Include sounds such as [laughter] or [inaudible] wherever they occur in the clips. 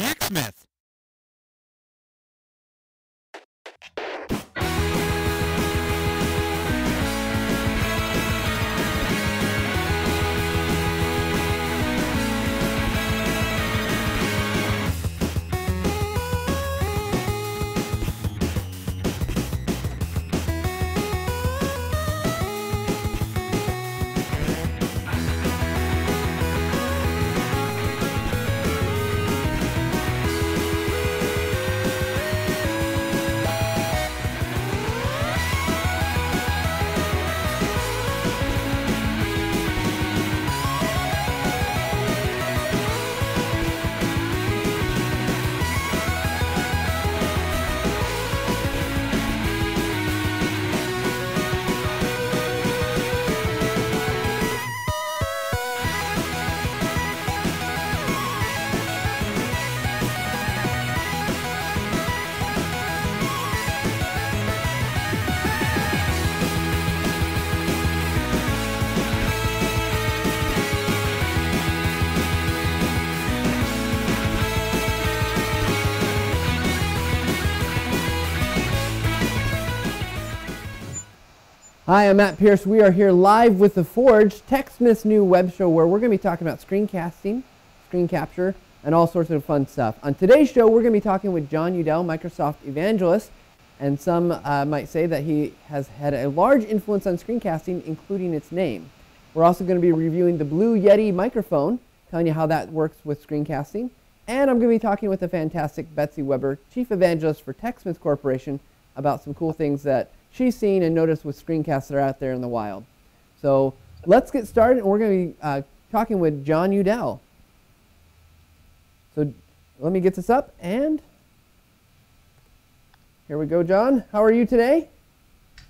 TechSmith. Hi, I'm Matt Pierce. We are here live with The Forge, TechSmith's new web show where we're going to be talking about screencasting, screen capture, and all sorts of fun stuff. On today's show, we're going to be talking with Jon Udell, Microsoft evangelist, and some uh, might say that he has had a large influence on screencasting, including its name. We're also going to be reviewing the Blue Yeti microphone, telling you how that works with screencasting. And I'm going to be talking with the fantastic Betsy Weber, Chief Evangelist for TechSmith Corporation, about some cool things that she's seen and noticed with screencasts that are out there in the wild. So let's get started, and we're going to be uh, talking with Jon Udell. So let me get this up, and here we go, Jon. How are you today?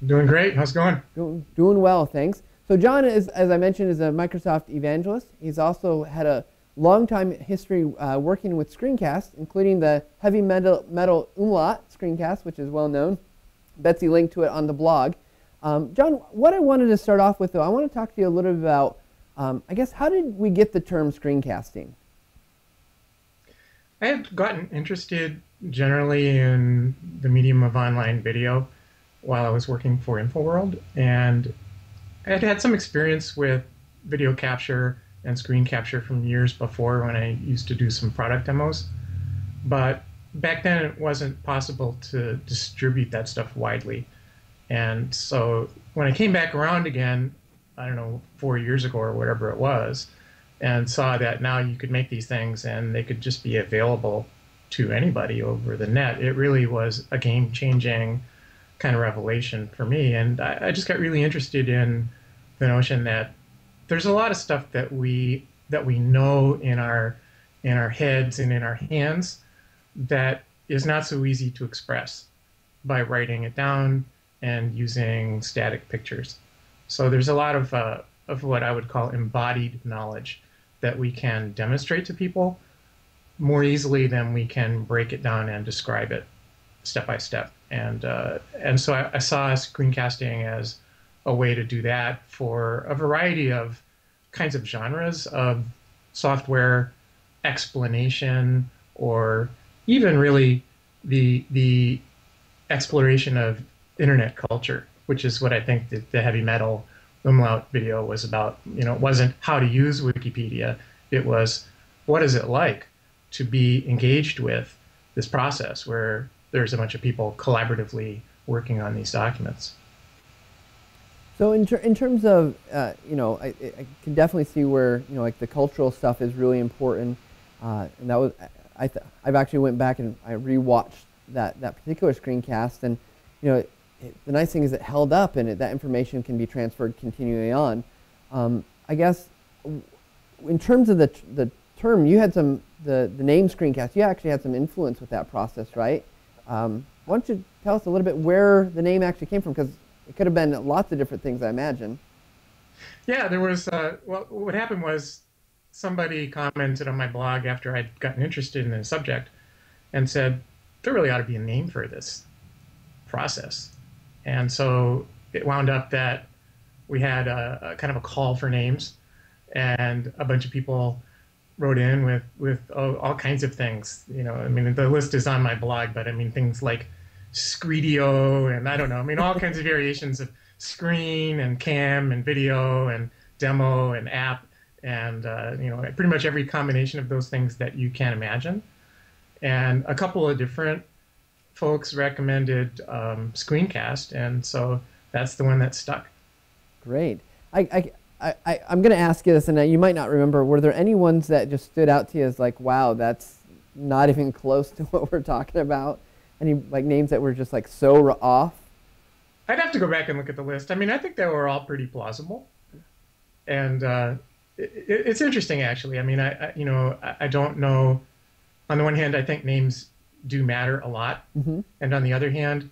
Doing great. How's it going? Doing, doing well, thanks. So Jon is, as I mentioned, is a Microsoft evangelist. He's also had a long time history uh, working with screencasts, including the heavy metal, metal umlaut screencast, which is well known. Betsy linked to it on the blog. Um, Jon, what I wanted to start off with, though, I want to talk to you a little bit about, um, I guess, how did we get the term screencasting? I had gotten interested generally in the medium of online video while I was working for InfoWorld, and I had had some experience with video capture and screen capture from years before when I used to do some product demos. But back then it wasn't possible to distribute that stuff widely. And so when I came back around again, I don't know, four years ago or whatever it was, and saw that now you could make these things and they could just be available to anybody over the net, it really was a game changing kind of revelation for me. And I, I just got really interested in the notion that there's a lot of stuff that we that we know in our in our heads and in our hands that is not so easy to express by writing it down and using static pictures. So there's a lot of, uh, of what I would call embodied knowledge that we can demonstrate to people more easily than we can break it down and describe it step by step. And, uh, and so I, I saw screencasting as a way to do that for a variety of kinds of genres of software explanation or even really the the exploration of internet culture, which is what I think the, the heavy metal umlaut video was about. You know, it wasn't how to use Wikipedia; it was what is it like to be engaged with this process where there's a bunch of people collaboratively working on these documents. So in, ter in terms of, uh, you know, I, I, can definitely see where, you know, like the cultural stuff is really important. Uh, and that was, I I've actually went back and I rewatched that, that particular screencast, and you know, it, it, the nice thing is it held up, and it, that information can be transferred continually on. Um, I guess in terms of the the term, you had some the the name screencast. You actually had some influence with that process, right? Um, why don't you tell us a little bit where the name actually came from? Because it could have been lots of different things, I imagine. Yeah, there was. Uh, well, what happened was somebody commented on my blog after I'd gotten interested in the subject and said, there really ought to be a name for this process. And so it wound up that we had a, a kind of a call for names, and a bunch of people wrote in with with oh, all kinds of things. You know, I mean, the list is on my blog, but I mean things like Screedio and I don't know. I mean, all kinds of variations of screen and cam and video and demo and app and uh, you know pretty much every combination of those things that you can imagine. And a couple of different folks recommended um, Screencast, and so that's the one that stuck. Great. I, I I, I, am going to ask you this, and you might not remember. Were there any ones that just stood out to you as like, wow, that's not even close to [laughs] what we're talking about? Any like names that were just like so off? I'd have to go back and look at the list. I mean, I think they were all pretty plausible, and uh, it, it's interesting actually. I mean, I, I you know I, I, don't know. On the one hand, I think names do matter a lot, mm-hmm. and on the other hand,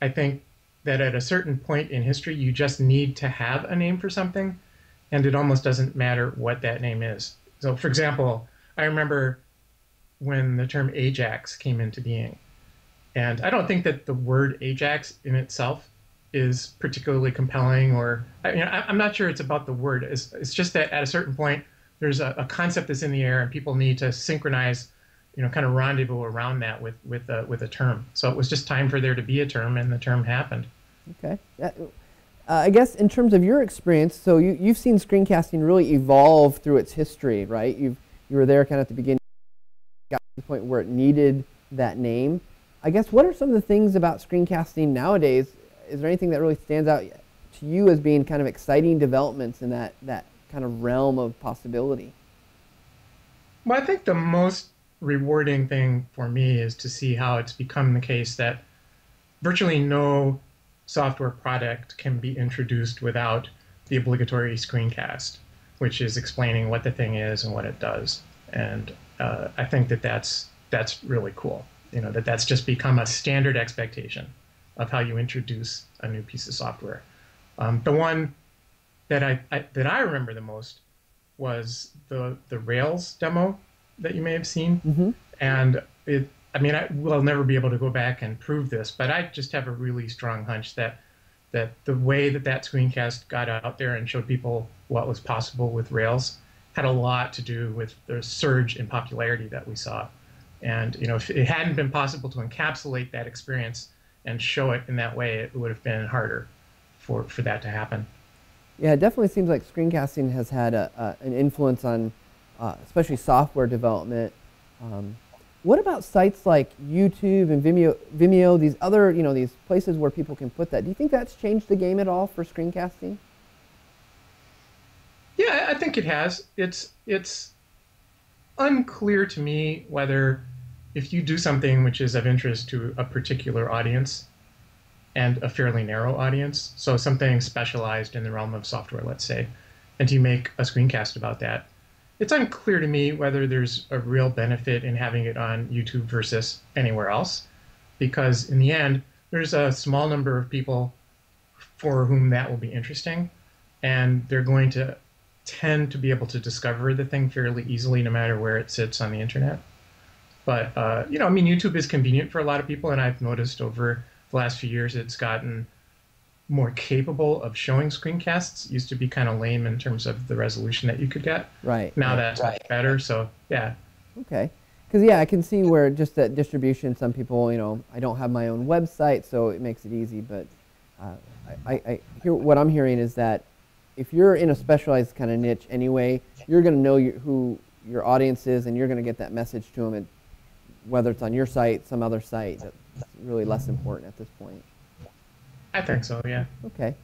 I think that at a certain point in history, you just need to have a name for something and it almost doesn't matter what that name is. So, for example, I remember when the term Ajax came into being. And I don't think that the word Ajax in itself is particularly compelling, or I mean, I'm not sure it's about the word. It's, it's just that at a certain point, there's a, a, concept that's in the air, and people need to synchronize, you know, kind of rendezvous around that with with a, with a term. So it was just time for there to be a term, and the term happened. Okay. Uh, I guess in terms of your experience, so you, you've seen screencasting really evolve through its history, right? You've, you were there kind of at the beginning, got to the point where it needed that name. I guess what are some of the things about screencasting nowadays? Is there anything that really stands out to you as being kind of exciting developments in that, that kind of realm of possibility? Well, I think the most rewarding thing for me is to see how it's become the case that virtually no software product can be introduced without the obligatory screencast, which is explaining what the thing is and what it does. And uh, I think that that's that's really cool. You know that that's just become a standard expectation of how you introduce a new piece of software. Um, the one that I, I, that I remember the most was the the Rails demo that you may have seen, mm-hmm. and it I mean, I will never be able to go back and prove this, but I just have a really strong hunch that that the way that that screencast got out there and showed people what was possible with Rails had a lot to do with the surge in popularity that we saw. And you know, if it hadn't been possible to encapsulate that experience and show it in that way, it would have been harder for for that to happen. Yeah, it definitely seems like screencasting has had a, a, an influence on, uh, especially software development. Um, what about sites like YouTube and Vimeo, Vimeo, these other, you know, these places where people can put that? Do you think that's changed the game at all for screencasting? Yeah, I think it has. It's it's unclear to me whether if you do something which is of interest to a particular audience and a fairly narrow audience, so something specialized in the realm of software, let's say, and you make a screencast about that, it's unclear to me whether there's a real benefit in having it on YouTube versus anywhere else, because in the end, there's a small number of people for whom that will be interesting, and they're going to tend to be able to discover the thing fairly easily, no matter where it sits on the internet. But uh, you know, I mean, YouTube is convenient for a lot of people, and I've noticed over the last few years it's gotten more capable of showing screencasts It used to be kind of lame in terms of the resolution that you could get. Right. Now right, that's right. better. So yeah. Okay. Because yeah, I can see where just that distribution. Some people, you know, I don't have my own website, so it makes it easy. But uh, I, I hear what I'm hearing is that if you're in a specialized kind of niche anyway, you're going to know your, who your audience is, and you're going to get that message to them. And whether it's on your site, some other site, that's really less important at this point. I think so. Yeah. Okay.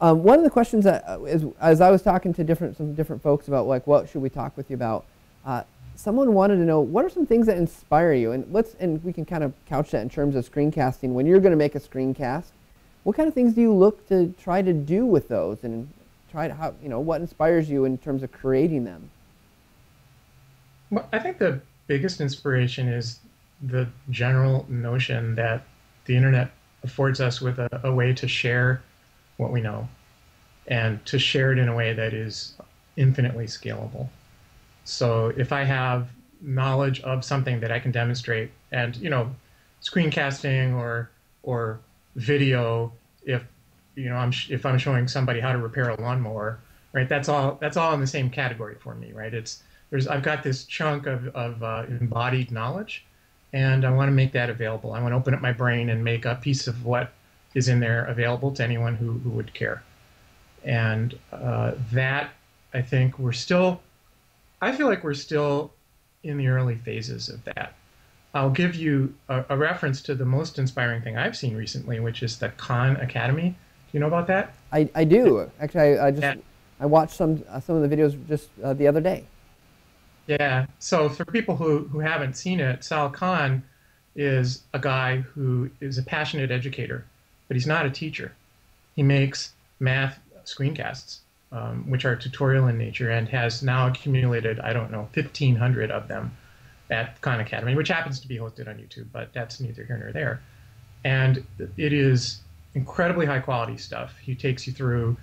Um, one of the questions that uh, is, as I was talking to different some different folks about like what should we talk with you about, uh, someone wanted to know what are some things that inspire you, and let's and we can kind of couch that in terms of screencasting. When you're going to make a screencast, what kind of things do you look to try to do with those, and try to how you know what inspires you in terms of creating them? Well, I think the biggest inspiration is the general notion that the internet affords us with a, a way to share what we know and to share it in a way that is infinitely scalable. So if I have knowledge of something that I can demonstrate, and you know, screencasting or or video, if you know, I'm if I'm showing somebody how to repair a lawnmower, right? That's all. That's all in the same category for me, right? It's there's I've got this chunk of, of uh, embodied knowledge, and I want to make that available. I want to open up my brain and make a piece of what is in there available to anyone who, who would care. And uh, that, I think, we're still, I feel like we're still in the early phases of that. I'll give you a, a reference to the most inspiring thing I've seen recently, which is the Khan Academy. Do you know about that? I, I do. Actually, I, I just yeah. I watched some uh, some of the videos just uh, the other day. Yeah. So for people who, who haven't seen it, Sal Khan is a guy who is a passionate educator, but he's not a teacher. He makes math screencasts, um, which are tutorial in nature, and has now accumulated, I don't know, 1,500 of them at Khan Academy, which happens to be hosted on YouTube, but that's neither here nor there. And it is incredibly high quality stuff. He takes you through,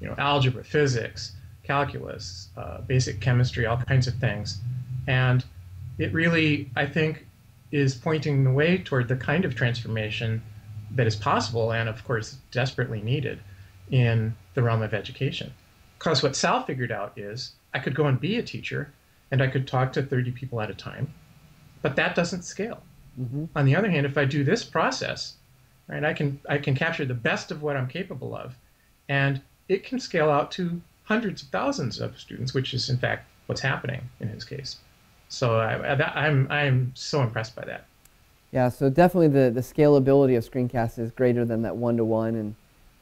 you know, algebra, physics, calculus, uh, basic chemistry, all kinds of things. And it really, I think, is pointing the way toward the kind of transformation that is possible and, of course, desperately needed in the realm of education. Because what Sal figured out is I could go and be a teacher and I could talk to 30 people at a time, but that doesn't scale. Mm-hmm. On the other hand, if I do this process, right, I can I can capture the best of what I'm capable of, and it can scale out to hundreds of thousands of students, which is in fact what's happening in his case. So I, I'm I'm so impressed by that. Yeah, so definitely the, the scalability of screencast is greater than that one to one, and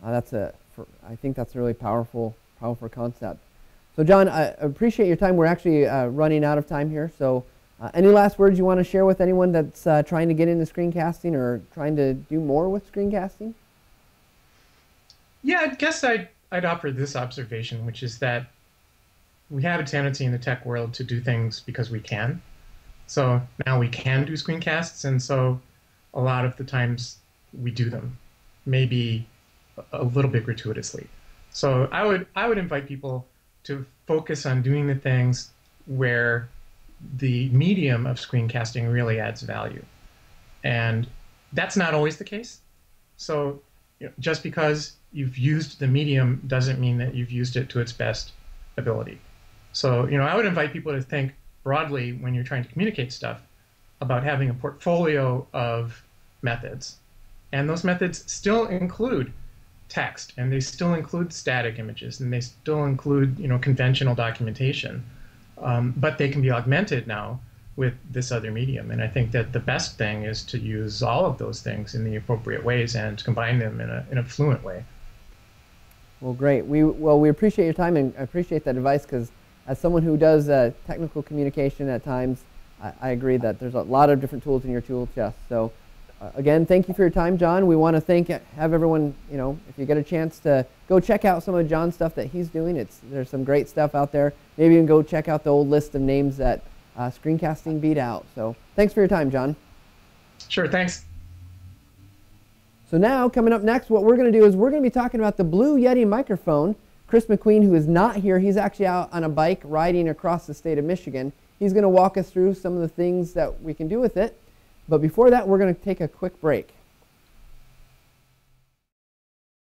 uh, that's a for, I think that's a really powerful powerful concept. So Jon, I appreciate your time. We're actually uh, running out of time here, so. Uh, any last words you want to share with anyone that's uh, trying to get into screencasting or trying to do more with screencasting? Yeah, I guess I'd I'd offer this observation, which is that we have a tendency in the tech world to do things because we can. So now we can do screencasts, and so a lot of the times we do them, maybe a little bit gratuitously. So I would I would invite people to focus on doing the things where the medium of screencasting really adds value, and that's not always the case. So you know, just because you've used the medium doesn't mean that you've used it to its best ability. So, you know, I would invite people to think broadly when you're trying to communicate stuff about having a portfolio of methods. And those methods still include text and they still include static images and they still include, you know, conventional documentation. Um, but they can be augmented now with this other medium. And I think that the best thing is to use all of those things in the appropriate ways and combine them in a, in a fluent way. Well, great. We well, we appreciate your time and appreciate that advice because as someone who does uh, technical communication at times, I, I, agree that there's a lot of different tools in your tool chest. So, uh, again, thank you for your time, Jon. We want to thank have everyone. You know, if you get a chance to go check out some of Jon's stuff that he's doing, it's there's some great stuff out there. Maybe can go check out the old list of names that uh, screencasting beat out. So, thanks for your time, Jon. Sure. Thanks. So now, coming up next, what we're going to do is we're going to be talking about the Blue Yeti microphone. Chris McQueen, who is not here, he's actually out on a bike riding across the state of Michigan. He's going to walk us through some of the things that we can do with it. But before that, we're going to take a quick break.